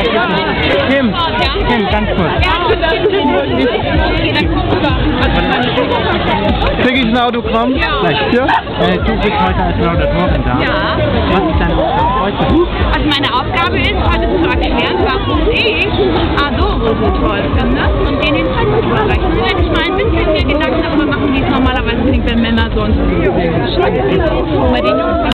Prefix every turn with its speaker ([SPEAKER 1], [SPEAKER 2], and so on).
[SPEAKER 1] Kim, Kim, ganz kurz. Krieg ich ein Autogramm?
[SPEAKER 2] Ja.
[SPEAKER 1] Ja? Äh, du bist heute als Moderatorin da.
[SPEAKER 2] Ja.
[SPEAKER 1] Was ist deine Aufgabe heute?
[SPEAKER 2] Also meine Aufgabe ist, heute zu erklären, warum ich Adoro so toll finde und den den Zeitpunkt zu erreichen. Wenn ich mal ein bisschen mir Gedanken darüber machen, wie es normalerweise klingt, wenn Männer sonst